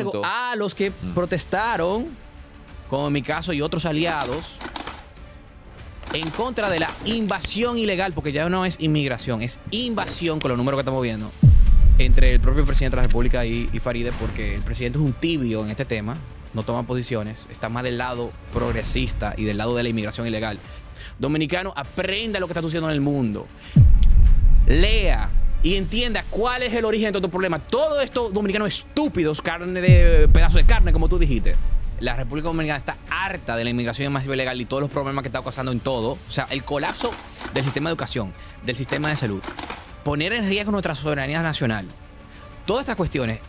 embargo, punto. a los que Mm. protestaron, como en mi caso y otros aliados, en contra de la invasión ilegal, porque ya no es inmigración, es invasión con los números que estamos viendo, entre el propio presidente de la República y, y Faride, porque el presidente es un tibio en este tema, no toma posiciones, está más del lado progresista y del lado de la inmigración ilegal. Dominicano, aprenda lo que está sucediendo en el mundo. Lea y entienda cuál es el origen de todo problema. Todo esto dominicanos estúpidos, carne de pedazo de carne, como tú dijiste. La República Dominicana está harta de la inmigración masiva ilegal y todos los problemas que está causando en todo. O sea, el colapso del sistema de educación, del sistema de salud, poner en riesgo nuestra soberanía nacional. Todas estas cuestiones,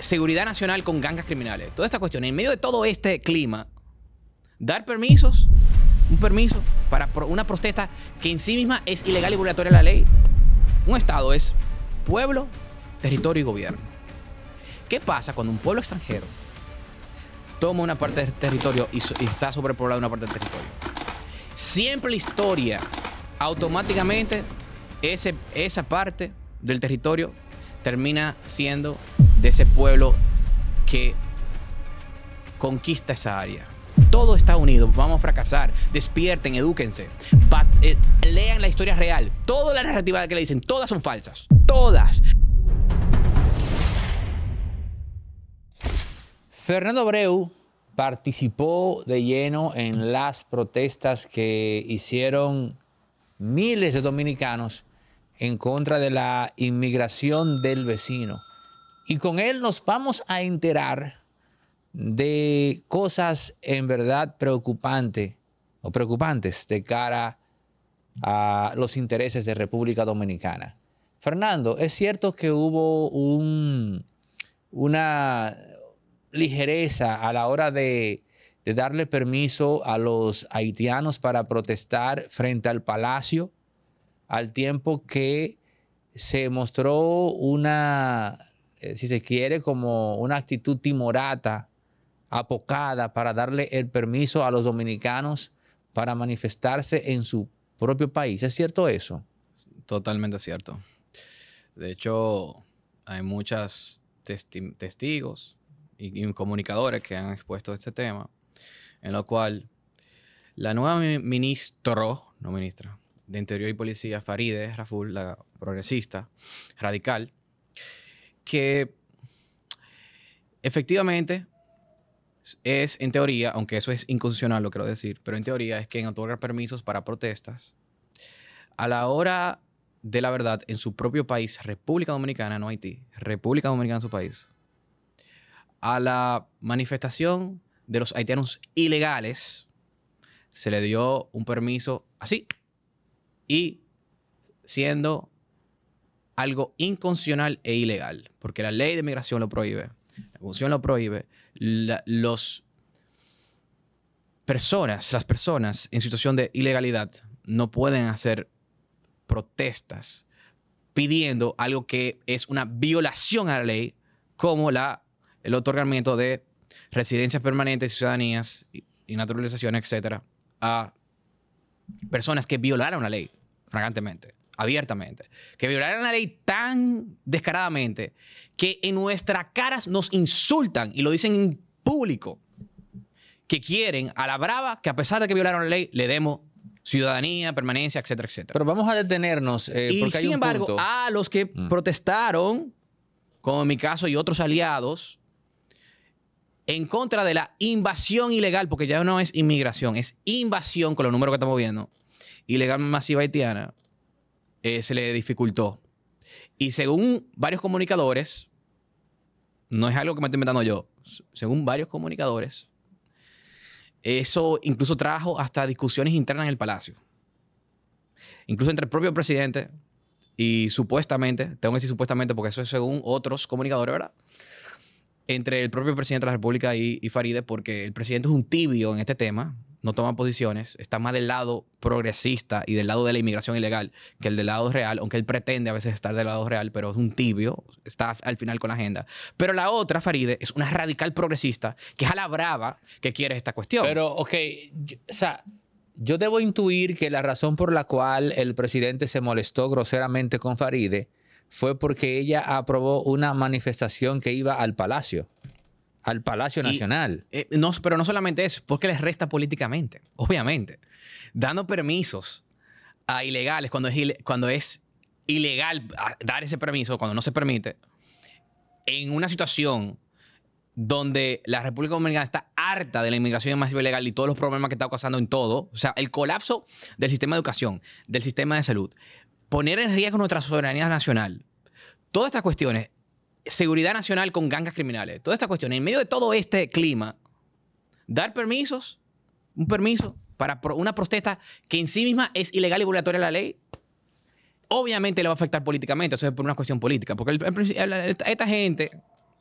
seguridad nacional con gangas criminales, todas estas cuestiones, en medio de todo este clima, dar permisos, un permiso para una protesta que en sí misma es ilegal y violatoria de la ley. Un Estado es pueblo, territorio y gobierno. ¿Qué pasa cuando un pueblo extranjero toma una parte del territorio y, y está sobrepoblado una parte del territorio? Siempre la historia, automáticamente, ese, esa parte del territorio termina siendo de ese pueblo que conquista esa área. Todo está unido, vamos a fracasar. Despierten, edúquense, eh, lean la historia real. Toda la narrativa que le dicen, todas son falsas. Todas. Fernando Abreu participó de lleno en las protestas que hicieron miles de dominicanos en contra de la inmigración del vecino. Y con él nos vamos a enterar de cosas en verdad preocupantes o preocupantes de cara a los intereses de República Dominicana. Fernando, es cierto que hubo un, una ligereza a la hora de, de darle permiso a los haitianos para protestar frente al palacio, al tiempo que se mostró una, eh, si se quiere, como una actitud timorata, apocada, para darle el permiso a los dominicanos para manifestarse en su propio país. ¿Es cierto eso? Totalmente cierto. De hecho, hay muchos testigos y, comunicadores que han expuesto este tema, en lo cual la nueva mi- ministro, no ministra, de Interior y Policía, Faride Raful, la progresista, radical, que efectivamente es, en teoría, aunque eso es inconstitucional, lo quiero decir, pero en teoría es quien otorga permisos para protestas a la hora de la verdad en su propio país, República Dominicana, no Haití, República Dominicana su país, a la manifestación de los haitianos ilegales, se le dio un permiso así y siendo algo inconstitucional e ilegal, porque la ley de migración lo prohíbe, la Constitución lo prohíbe, la- personas, las personas en situación de ilegalidad no pueden hacer protestas pidiendo algo que es una violación a la ley, como la, el otorgamiento de residencias permanentes ciudadanías y, y naturalización, etcétera, a personas que violaron la ley, fragantemente, abiertamente, que violaron la ley tan descaradamente que en nuestras caras nos insultan y lo dicen en público, que quieren a la brava que a pesar de que violaron la ley, le demos ciudadanía, permanencia, etcétera, etcétera. Pero vamos a detenernos. eh, y porque hay sin un embargo, punto. a los que Mm. protestaron, como en mi caso y otros aliados, en contra de la invasión ilegal, porque ya no es inmigración, es invasión con los números que estamos viendo, ilegal masiva haitiana, eh, se le dificultó. Y según varios comunicadores, no es algo que me estoy inventando yo, según varios comunicadores, eso incluso trajo hasta discusiones internas en el Palacio. Incluso entre el propio presidente y supuestamente, tengo que decir supuestamente porque eso es según otros comunicadores, ¿verdad? Entre el propio presidente de la República y Faride, porque el presidente es un tibio en este tema, no toma posiciones, está más del lado progresista y del lado de la inmigración ilegal que el del lado real, aunque él pretende a veces estar del lado real, pero es un tibio, está al final con la agenda. Pero la otra, Faride, es una radical progresista que es a la brava que quiere esta cuestión. Pero, ok, yo- o sea, yo debo intuir que la razón por la cual el presidente se molestó groseramente con Faride fue porque ella aprobó una manifestación que iba al palacio. Al Palacio Y- Nacional. Eh, no, pero no solamente eso, porque les resta políticamente, obviamente. Dando permisos a ilegales cuando es, cuando es ilegal a- dar ese permiso, cuando no se permite, en una situación donde la República Dominicana está harta de la inmigración masiva ilegal y todos los problemas que está causando en todo, o sea, el colapso del sistema de educación, del sistema de salud, poner en riesgo nuestra soberanía nacional, todas estas cuestiones, seguridad nacional con gangas criminales, todas estas cuestiones, en medio de todo este clima, dar permisos, un permiso para una protesta que en sí misma es ilegal y violatoria de la ley, obviamente le va a afectar políticamente, eso es por una cuestión política, porque esta gente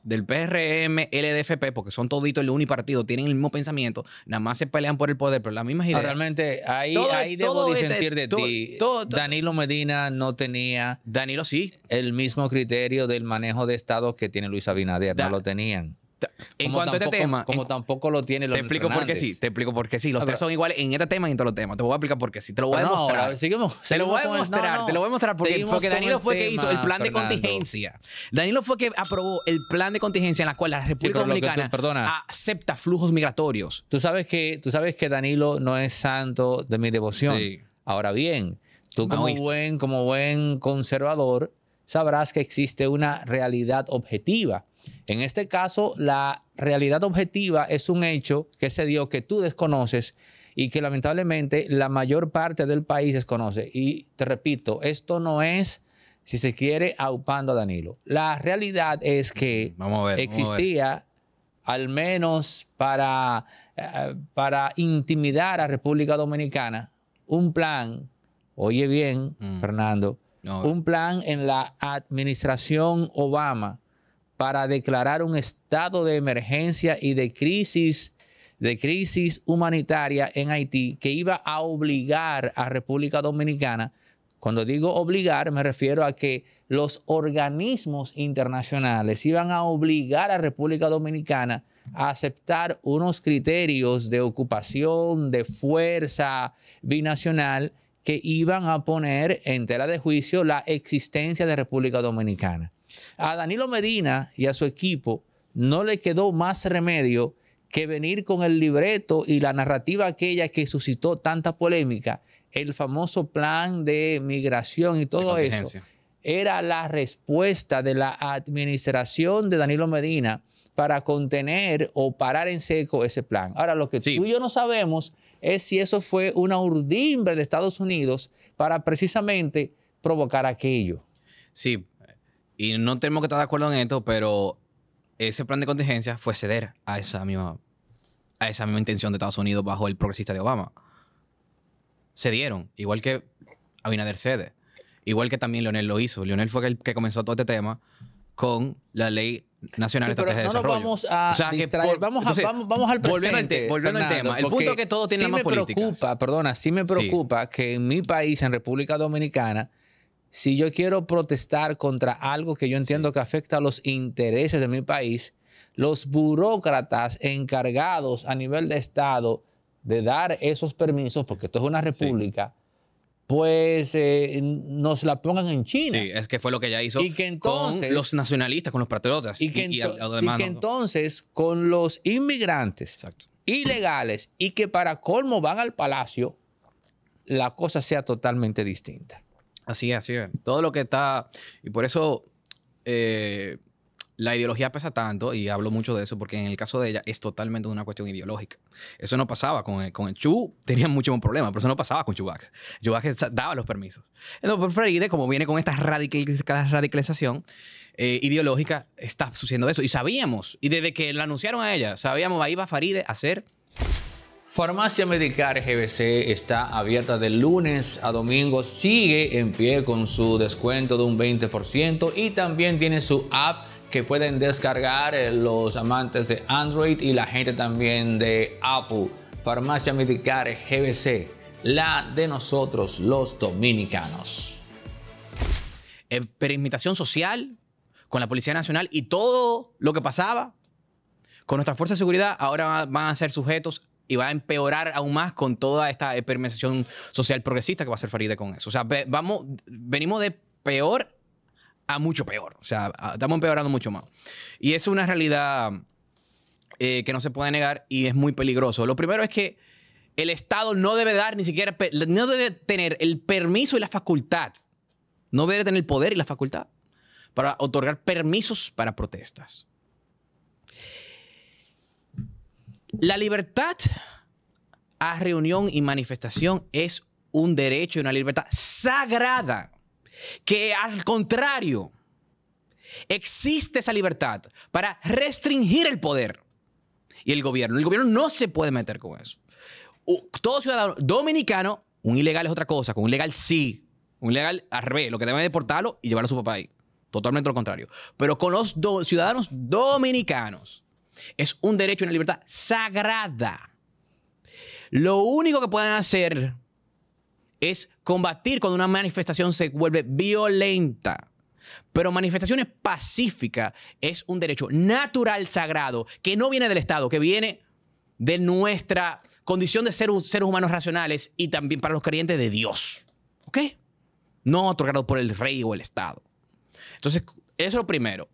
del PRM, LDFP, porque son toditos el unipartido, tienen el mismo pensamiento, nada más se pelean por el poder, pero las mismas ideas. realmente, ahí, Todo- ahí debo este- disentir de todo- ti. Danilo Medina no tenía Danilo sí. el mismo criterio del manejo de Estado que tiene Luis Abinader. Da- no lo tenían. En Como cuanto a este tema, Como en- tampoco lo tiene te Leonel explico por qué sí, te explico por qué sí. Los tres son iguales en este tema y en todos los temas. Te voy a explicar por qué sí. Te lo voy a no, demostrar. seguimos- Te lo voy a demostrar, no. te lo voy a mostrar porque, Danilo fue que hizo el plan de contingencia. Danilo fue que aprobó el plan de contingencia en la cual la República tú- Dominicana perdona. acepta flujos migratorios. Tú sabes que, tú sabes que Danilo no es santo de mi devoción. Sí. Ahora bien, tú como Maoísta. buen, como buen conservador sabrás que existe una realidad objetiva. En este caso, la realidad objetiva es un hecho que se dio que tú desconoces y que lamentablemente la mayor parte del país desconoce. Y te repito, esto no es, si se quiere, aupando a Danilo. La realidad es que Vamos vamos existía, al menos para, eh, para intimidar a República Dominicana, un plan, oye bien, Mm. Fernando, No, un plan en la administración Obama para declarar un estado de emergencia y de crisis de crisis humanitaria en Haití que iba a obligar a República Dominicana, cuando digo obligar me refiero a que los organismos internacionales iban a obligar a República Dominicana a aceptar unos criterios de ocupación, de fuerza binacional que iban a poner en tela de juicio la existencia de República Dominicana. A Danilo Medina y a su equipo no le quedó más remedio que venir con el libreto y la narrativa aquella que suscitó tanta polémica, el famoso plan de migración y todo eso, era la respuesta de la administración de Danilo Medina para contener o parar en seco ese plan. Ahora, lo que Sí. tú y yo no sabemos es si eso fue una urdimbre de Estados Unidos para precisamente provocar aquello. Sí, y no tenemos que estar de acuerdo en esto, pero ese plan de contingencia fue ceder a esa misma, a esa misma intención de Estados Unidos bajo el progresista de Obama. Cedieron, igual que Abinader cede, igual que también Leonel lo hizo. Leonel fue el que comenzó todo este tema con la ley nacional de Sí, pero estrategia de no nos desarrollo. vamos a O sea, que por- vamos, a- entonces, vamos, vamos al presente, volviendo al tema, el punto que todo tiene sí más me políticas. preocupa, perdona, sí me preocupa que en mi país, en República Dominicana, si yo quiero protestar contra algo que yo entiendo que afecta a los intereses de mi país, los burócratas encargados a nivel de Estado de dar esos permisos, porque esto es una república, pues eh, nos la pongan en China. Sí, es que fue lo que ella hizo Y que entonces- con los nacionalistas, con los patriotas Y que, entonces con los inmigrantes Exacto. ilegales y que para colmo van al palacio, la cosa sea totalmente distinta. Así es, así es. Todo lo que está. Y por eso eh, la ideología pesa tanto, y hablo mucho de eso, porque en el caso de ella es totalmente una cuestión ideológica. Eso no pasaba con el, con el Chu, tenían mucho más problema, pero eso no pasaba con Chubax. Chubax daba los permisos. Entonces, por Freire, como viene con esta radical- radicalización eh, ideológica, está sucediendo eso. Y sabíamos, y desde que la anunciaron a ella, sabíamos, ahí va Faride a hacer Farmacia Medicar GBC está abierta de lunes a domingo, sigue en pie con su descuento de un 20% y también tiene su app que pueden descargar eh, los amantes de Android y la gente también de Apple. Farmacia Medicar GBC, la de nosotros los dominicanos. experimentación social con la Policía Nacional y todo lo que pasaba con nuestras fuerzas de seguridad ahora va- van a ser sujetos y va a empeorar aún más con toda esta experimentación social progresista que va a ser Faride con eso. O sea, ve- vamos, venimos de peor a mucho peor. O sea, a- estamos empeorando mucho más. Y es una realidad eh, que no se puede negar y es muy peligroso. Lo primero es que el Estado no debe dar ni siquiera, no debe tener el permiso y la facultad, no debe tener el poder y la facultad para otorgar permisos para protestas. La libertad a reunión y manifestación es un derecho y una libertad sagrada que al contrario existe esa libertad para restringir el poder y el gobierno. El gobierno no se puede meter con eso. Todo ciudadano dominicano, un ilegal es otra cosa, con un ilegal sí. Un ilegal al revés, lo que debe es deportarlo y llevarlo a su papá ahí. Totalmente lo contrario. Pero con los ciudadanos dominicanos es un derecho y una libertad sagrada. Lo único que pueden hacer es combatir cuando una manifestación se vuelve violenta. Pero manifestaciones pacíficas es un derecho natural sagrado que no viene del Estado, que viene de nuestra condición de ser seres humanos racionales y también para los creyentes de Dios. ¿Ok? No otorgado por el rey o el Estado. Entonces, eso es lo primero.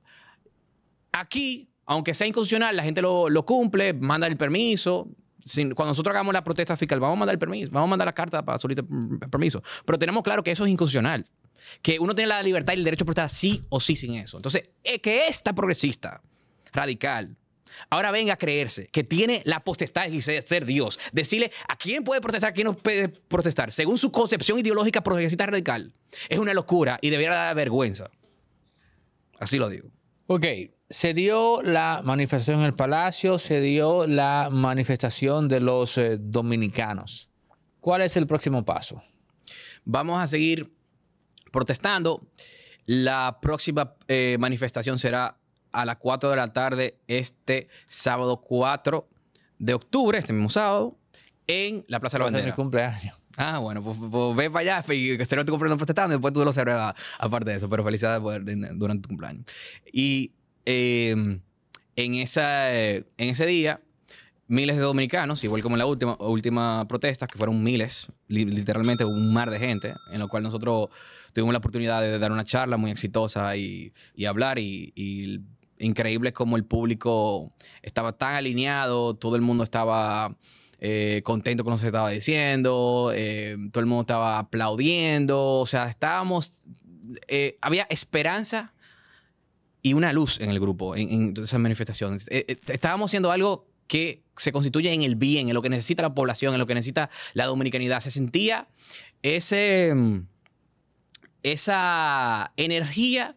Aquí, aunque sea inconstitucional, la gente lo, cumple, manda el permiso. Cuando nosotros hagamos la protesta fiscal, vamos a mandar el permiso, vamos a mandar la carta para solicitar permiso. Pero tenemos claro que eso es inconstitucional. Que uno tiene la libertad y el derecho a protestar sí o sí sin eso. Entonces, es que esta progresista radical ahora venga a creerse que tiene la potestad de ser, Dios, decirle a quién puede protestar, a quién no puede protestar, según su concepción ideológica progresista radical, es una locura y debería dar vergüenza. Así lo digo. Ok, se dio la manifestación en el Palacio, se dio la manifestación de los eh, dominicanos. ¿Cuál es el próximo paso? Vamos a seguir protestando. La próxima eh, manifestación será a las 4 de la tarde este sábado 4 de octubre, este mismo sábado, en la Plaza de la Va a ser mi Bandera. cumpleaños. Ah, bueno, pues, pues ve para allá y que no te comprendo protestando y después tú lo celebras aparte de eso. Pero felicidades por- durante tu cumpleaños. Y eh, en, esa, en ese día, miles de dominicanos, igual como en la última, última protesta, que fueron miles, li- literalmente un mar de gente, en lo cual nosotros tuvimos la oportunidad de dar una charla muy exitosa y, hablar. Y, increíble como el público estaba tan alineado, todo el mundo estaba eh, contento con lo que se estaba diciendo, eh, todo el mundo estaba aplaudiendo, o sea, estábamos, eh, había esperanza y una luz en el grupo, en, en esas manifestaciones. Eh, eh, estábamos haciendo algo que se constituye en el bien, en lo que necesita la población, en lo que necesita la dominicanidad. Se sentía ese, mm, esa energía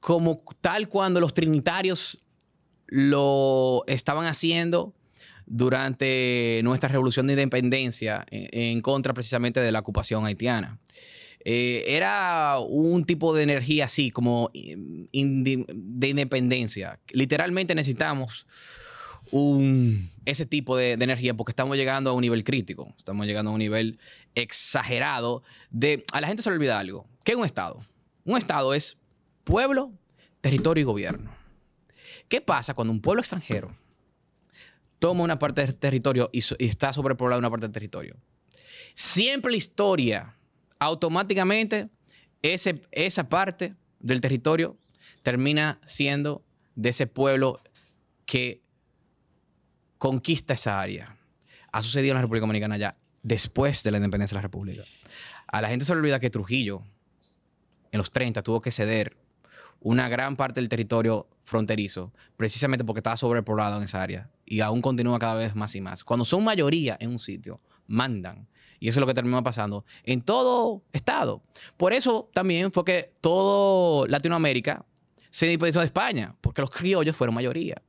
como tal cuando los trinitarios lo estaban haciendo durante nuestra revolución de independencia en, en contra precisamente de la ocupación haitiana. Eh, era un tipo de energía así, como de independencia. Literalmente necesitamos ese tipo de, energía porque estamos llegando a un nivel crítico, estamos llegando a un nivel exagerado de... A la gente se le olvida algo. ¿Qué es un Estado? Un Estado es pueblo, territorio y gobierno. ¿Qué pasa cuando un pueblo extranjero toma una parte del territorio y, so- y está una parte del territorio? Siempre la historia, automáticamente, ese, esa parte del territorio termina siendo de ese pueblo que conquista esa área. Ha sucedido en la República Dominicana ya después de la independencia de la República. A la gente se le olvida que Trujillo, en los 30, tuvo que ceder una gran parte del territorio fronterizo, precisamente porque estaba sobrepoblado en esa área y aún continúa cada vez más y más. Cuando son mayoría en un sitio, mandan. Y eso es lo que terminó pasando en todo estado. Por eso también fue que todo Latinoamérica se independizó de España, porque los criollos fueron mayoría.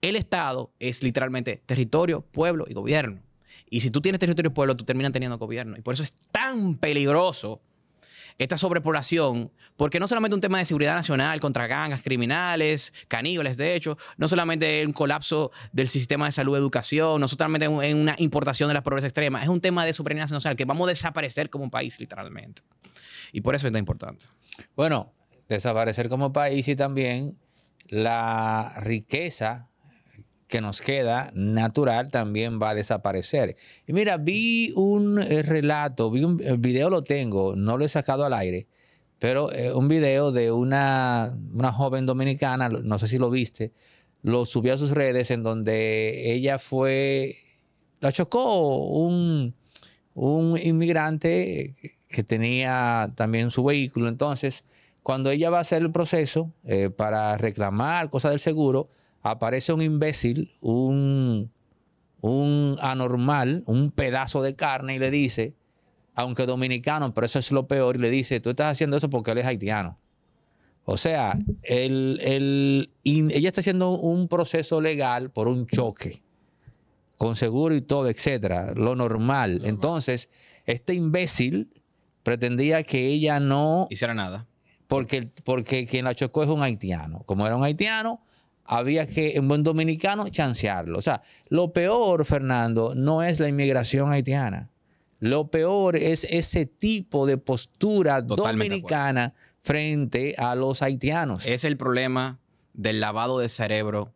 El Estado es literalmente territorio, pueblo y gobierno. Y si tú tienes territorio y pueblo, tú terminas teniendo gobierno. Y por eso es tan peligroso esta sobrepoblación, porque no solamente un tema de seguridad nacional contra gangas criminales, caníbales, de hecho, no solamente un colapso del sistema de salud educación, no solamente en en una importación de la pobreza extrema, es un tema de soberanía nacional que vamos a desaparecer como país, literalmente. Y por eso es tan importante. Bueno, desaparecer como país y también la riqueza que nos queda natural también va a desaparecer. Y mira, vi un eh, relato, vi un video lo tengo, no lo he sacado al aire, pero eh, un video de una, una joven dominicana, no sé si lo viste, lo subió a sus redes en donde ella fue, la chocó un, un inmigrante que tenía también su vehículo. Entonces, cuando ella va a hacer el proceso eh, para reclamar cosas del seguro, aparece un imbécil, un, un anormal, un pedazo de carne y le dice, aunque dominicano, pero eso es lo peor, y le dice, tú estás haciendo eso porque él es haitiano. O sea, ella está haciendo un proceso legal por un choque, con seguro y todo, etcétera, lo normal. Entonces, este imbécil pretendía que ella no hiciera nada. Porque, porque quien la chocó es un haitiano. Como era un haitiano, había que, en buen dominicano, chancearlo. O sea, lo peor, Fernando, no es la inmigración haitiana. Lo peor es ese tipo de postura dominicana frente a los haitianos. Es el problema del lavado de cerebro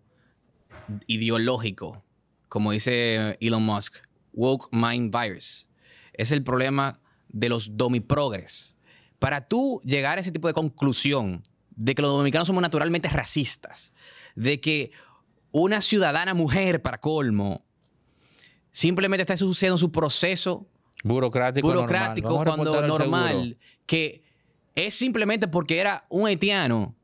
ideológico, como dice Elon Musk, woke mind virus. Es el problema de los domiprogres. Para tú llegar a ese tipo de conclusión de que los dominicanos somos naturalmente racistas, de que una ciudadana mujer, para colmo, simplemente está sucediendo su proceso burocrático, burocrático cuando normal, que es simplemente porque era un haitiano,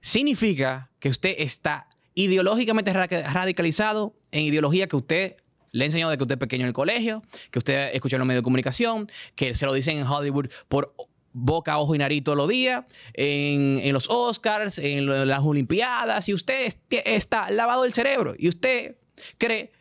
significa que usted está ideológicamente radicalizado en ideología que usted le ha enseñado de que usted es pequeño en el colegio, que usted escucha en los medios de comunicación, que se lo dicen en Hollywood por boca, ojo y nariz todos los días, en, los Oscars, en las Olimpiadas, y usted está lavado del cerebro y usted cree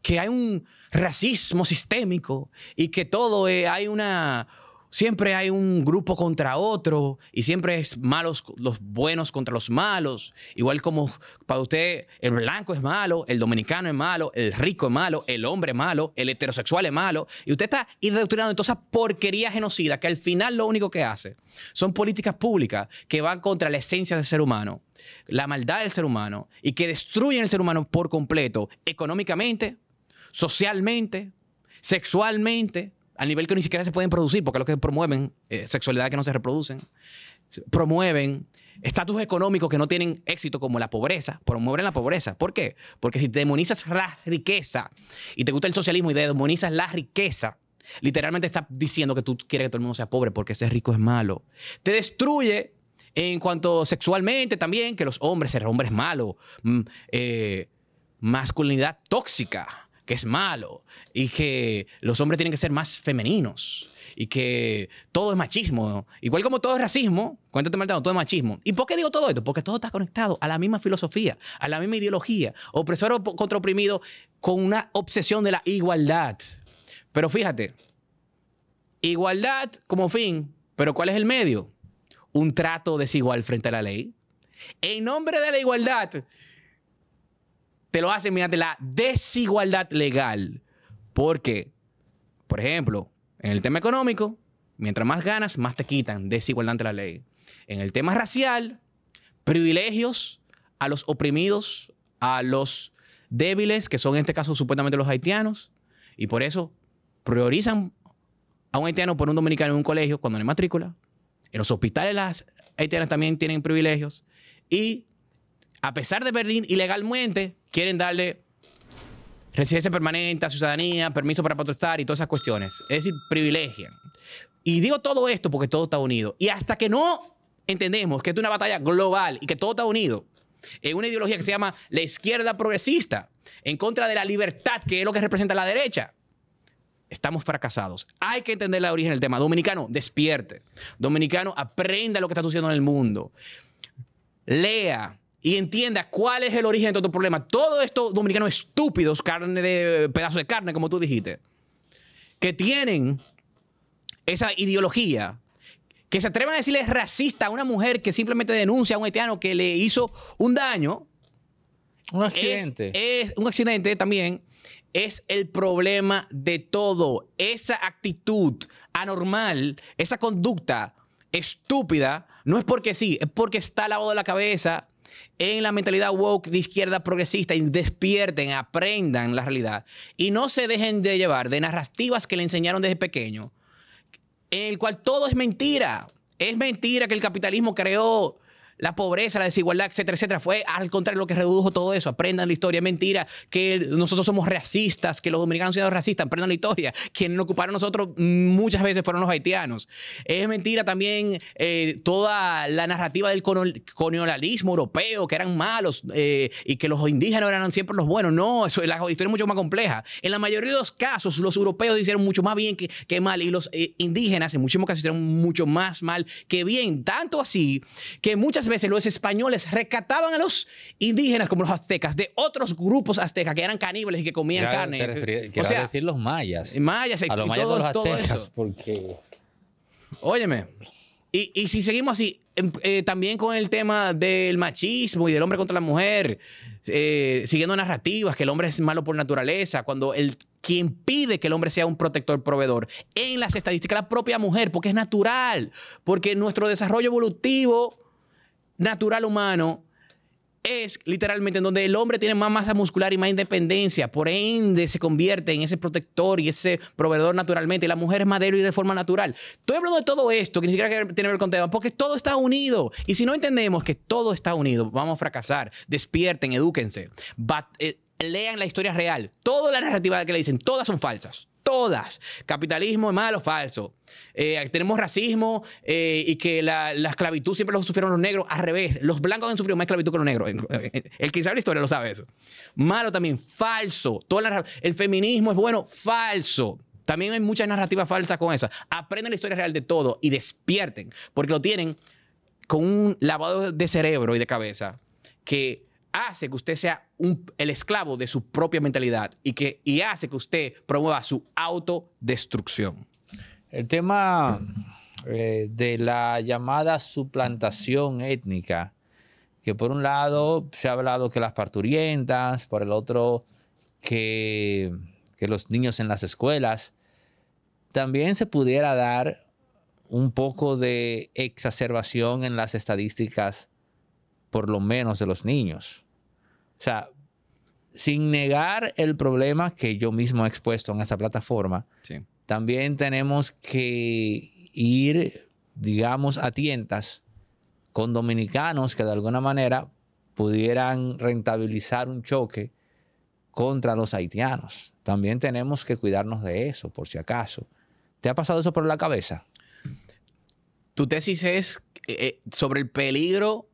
que hay un racismo sistémico y que todo hay una, siempre hay un grupo contra otro y siempre es malos los buenos contra los malos. Igual como para usted el blanco es malo, el dominicano es malo, el rico es malo, el hombre es malo, el heterosexual es malo. Y usted está indoctrinado en toda esa porquería genocida que al final lo único que hace son políticas públicas que van contra la esencia del ser humano, la maldad del ser humano y que destruyen el ser humano por completo, económicamente, socialmente, sexualmente al nivel que ni siquiera se pueden producir, porque es lo que promueven eh, sexualidad que no se reproducen, promueven estatus económicos que no tienen éxito como la pobreza, promueven la pobreza. ¿Por qué? Porque si demonizas la riqueza y te gusta el socialismo y demonizas la riqueza, literalmente estás diciendo que tú quieres que todo el mundo sea pobre porque ser rico es malo. Te destruye en cuanto sexualmente también, que los hombres, ser hombre es malo, mm, eh, masculinidad tóxica que es malo y que los hombres tienen que ser más femeninos y que todo es machismo. Igual como todo es racismo, cuéntate mal, todo es machismo. ¿Y por qué digo todo esto? Porque todo está conectado a la misma filosofía, a la misma ideología. Opresor contra oprimido con una obsesión de la igualdad. Pero fíjate, igualdad como fin, pero ¿cuál es el medio? Un trato desigual frente a la ley. En nombre de la igualdad, te lo hacen mediante la desigualdad legal. Porque, por ejemplo, en el tema económico, mientras más ganas, más te quitan. Desigualdad ante la ley. En el tema racial, privilegios a los oprimidos, a los débiles, que son en este caso supuestamente los haitianos. Y por eso priorizan a un haitiano por un dominicano en un colegio cuando no hay matrícula. En los hospitales las haitianas también tienen privilegios. Y a pesar de Berlín ilegalmente, quieren darle residencia permanente, ciudadanía, permiso para protestar y todas esas cuestiones. Es decir, privilegian. Y digo todo esto porque todo está unido. Y hasta que no entendemos que es una batalla global y que todo está unido en una ideología que se llama la izquierda progresista, en contra de la libertad, que es lo que representa la derecha, estamos fracasados. Hay que entender la origen del tema. Dominicano, despierte. Dominicano, aprenda lo que está sucediendo en el mundo. Lea, y entienda cuál es el origen de todo problema. Todo esto dominicanos estúpidos, carne de pedazo de carne, como tú dijiste, que tienen esa ideología, que se atreven a decirle racista a una mujer que simplemente denuncia a un haitiano que le hizo un daño. Un accidente. Es, un accidente también. Es el problema de todo. Esa actitud anormal, esa conducta estúpida, no es porque sí, es porque está lavado de la cabeza en la mentalidad woke de izquierda progresista despierten, aprendan la realidad y no se dejen de llevar de narrativas que le enseñaron desde pequeño, en el cual todo es mentira. Es mentira que el capitalismo creó la pobreza, la desigualdad, etcétera, etcétera. Fue al contrario lo que redujo todo eso. Aprendan la historia. Mentira que nosotros somos racistas, que los dominicanos son racistas. Aprendan la historia. Quienes nos ocuparon nosotros muchas veces fueron los haitianos. Es mentira también eh, toda la narrativa del colonialismo europeo, que eran malos eh, y que los indígenas eran siempre los buenos. No, eso, la historia es mucho más compleja. En la mayoría de los casos, los europeos hicieron mucho más bien que, mal y los eh, indígenas en muchísimos casos hicieron mucho más mal que bien. Tanto así que muchas veces los españoles rescataban a los indígenas como los aztecas de otros grupos aztecas que eran caníbales y que comían carne. o sea, decir los mayas. Mayas, a los mayas los aztecas, porque... Óyeme, y, y, si seguimos así, em, eh, también con el tema del machismo y del hombre contra la mujer, eh, siguiendo narrativas que el hombre es malo por naturaleza, cuando el quien pide que el hombre sea un protector proveedor, en las estadísticas la propia mujer, porque es natural, porque nuestro desarrollo evolutivo natural humano es literalmente en donde el hombre tiene más masa muscular y más independencia, por ende se convierte en ese protector y ese proveedor naturalmente, y la mujer es madero y de forma natural. Estoy hablando de todo esto, que ni siquiera tiene que ver con tema, porque todo está unido. Y si no entendemos que todo está unido, vamos a fracasar. Despierten, edúquense, eh, lean la historia real. Toda la narrativa que le dicen, todas son falsas todas. Capitalismo es malo, falso. Eh, tenemos racismo eh, y que la, esclavitud siempre lo sufrieron los negros. Al revés, los blancos han sufrido más esclavitud que los negros. El que sabe la historia lo sabe eso. Malo también, falso. El feminismo es bueno, falso. También hay muchas narrativas falsas con eso. Aprendan la historia real de todo y despierten, porque lo tienen con un lavado de cerebro y de cabeza que hace que usted sea el esclavo de su propia mentalidad y, que, y hace que usted promueva su autodestrucción. El tema eh, de la llamada suplantación étnica, que por un lado se ha hablado que las parturientas, por el otro que, que los niños en las escuelas, también se pudiera dar un poco de exacerbación en las estadísticas por lo menos de los niños. O sea, sin negar el problema que yo mismo he expuesto en esta plataforma, también tenemos que ir, digamos, a tientas con dominicanos que de alguna manera pudieran rentabilizar un choque contra los haitianos. También tenemos que cuidarnos de eso, por si acaso. ¿Te ha pasado eso por la cabeza? Tu tesis es eh, eh, sobre el peligro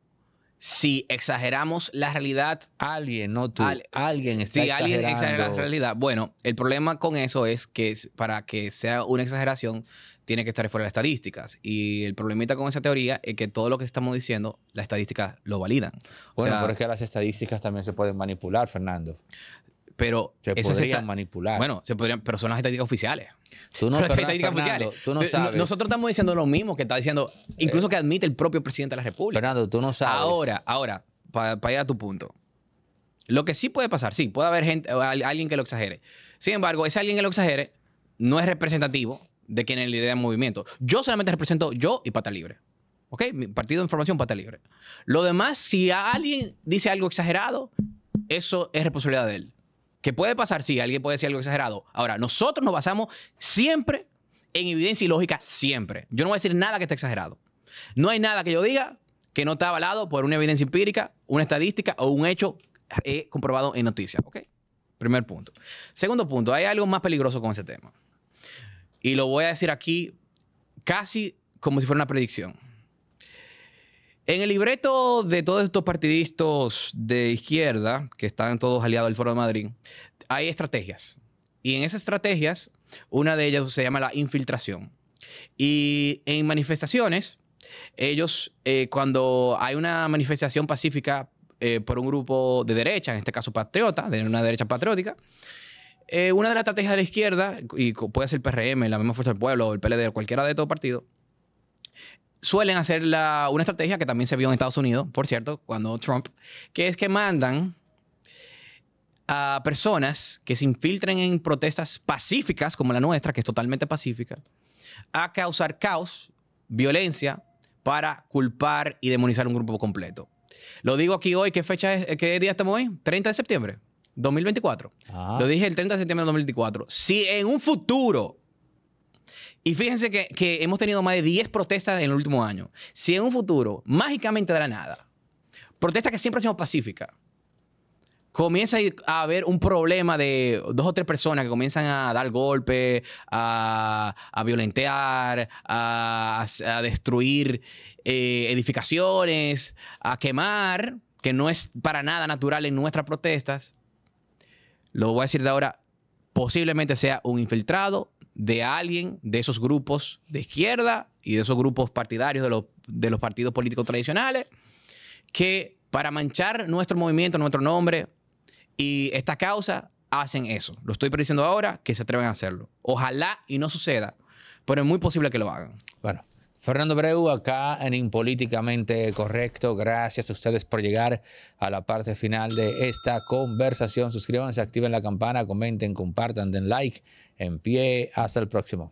si exageramos la realidad. Alguien, no tú. alguien está si alguien exagera la realidad. Bueno, el problema con eso es que para que sea una exageración, tiene que estar fuera de las estadísticas. Y el problemita con esa teoría es que todo lo que estamos diciendo, las estadísticas lo validan. Bueno, pero es que las estadísticas también se pueden manipular, Fernando. Pero se podrían manipular. Bueno, se podrían, pero son las estadísticas oficiales. Tú no, estadísticas oficiales. Tú no sabes. Nosotros estamos diciendo lo mismo que está diciendo, incluso que admite el propio presidente de la República. Fernando, tú no sabes. Ahora, ahora, para ir a tu punto. Lo que sí puede pasar, sí, puede haber gente, alguien que lo exagere. Sin embargo, ese alguien que lo exagere no es representativo de quien lidera el movimiento. Yo solamente represento yo y Pata Libre. ¿Ok? Mi partido de información Pata Libre. Lo demás, si alguien dice algo exagerado, eso es responsabilidad de él. Que puede pasar, sí, alguien puede decir algo exagerado. Ahora, nosotros nos basamos siempre en evidencia y lógica, siempre. Yo no voy a decir nada que esté exagerado. No hay nada que yo diga que no esté avalado por una evidencia empírica, una estadística o un hecho eh, comprobado en noticias. ¿Ok? Primer punto. Segundo punto, hay algo más peligroso con ese tema. Y lo voy a decir aquí casi como si fuera una predicción. En el libreto de todos estos partidistas de izquierda, que están todos aliados al Foro de Madrid, hay estrategias. Y en esas estrategias, una de ellas se llama la infiltración. Y en manifestaciones, ellos, eh, cuando hay una manifestación pacífica eh, por un grupo de derecha, en este caso patriota, de una derecha patriótica, eh, una de las estrategias de la izquierda, y puede ser el PRM, la misma Fuerza del Pueblo, o el PLD, o cualquiera de estos partidos, suelen hacer una estrategia que también se vio en Estados Unidos, por cierto, cuando Trump, que es que mandan a personas que se infiltren en protestas pacíficas como la nuestra, que es totalmente pacífica, a causar caos, violencia, para culpar y demonizar un grupo completo. Lo digo aquí hoy, ¿qué fecha es? ¿Qué día estamos hoy? 30 de septiembre 2024. Ah. Lo dije el 30 de septiembre de 2024. Si en un futuro Y fíjense que, hemos tenido más de 10 protestas en el último año. Si en un futuro, mágicamente de la nada, protestas que siempre sido pacíficas, comienza a haber un problema de dos o tres personas que comienzan a dar golpes, a, violentear, a, a destruir eh, edificaciones, a quemar, que no es para nada natural en nuestras protestas. Lo voy a decir de ahora, posiblemente sea un infiltrado de alguien de esos grupos de izquierda y de esos grupos partidarios de los, de los partidos políticos tradicionales, que para manchar nuestro movimiento, nuestro nombre y esta causa, hacen eso. Lo estoy prediciendo ahora, que se atreven a hacerlo. Ojalá y no suceda, pero es muy posible que lo hagan. Bueno, Fernando Breu, acá en Impolíticamente Correcto. Gracias a ustedes por llegar a la parte final de esta conversación. Suscríbanse, activen la campana, comenten, compartan, den like. En pie, hasta el próximo.